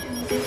Tuesday.